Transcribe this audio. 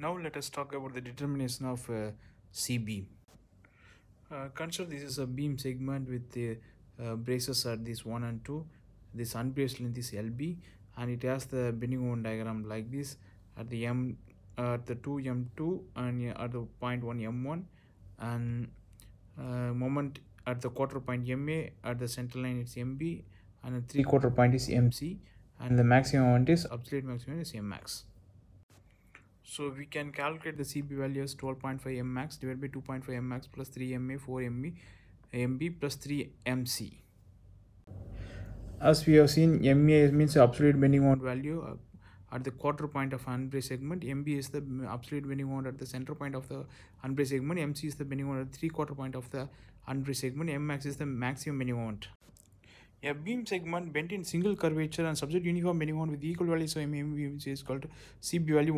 Now let us talk about the determination of uh, CB. Uh, consider this is a beam segment with the uh, braces at this 1 and 2. This unbraced length is LB and it has the bending moment diagram like this at the M uh, at the 2 M2 and uh, at the point 1 M1 and uh, moment at the quarter point MA at the center line it's MB and the 3 quarter point is MC and the maximum moment is absolute maximum is Mmax. So we can calculate the CB value as 12.5 Mmax divided by 2.5 Mmax plus 3 MA 4 MB MB plus 3 MC. As we have seen MA means absolute bending moment value uh, at the quarter point of unbraced segment. MB is the absolute bending moment at the center point of the unbraced segment. MC is the bending moment at the 3 quarter point of the unbraced segment. Mmax is the maximum bending moment. A beam segment bent in single curvature and subject uniform bending moment with equal values of MB is called CB value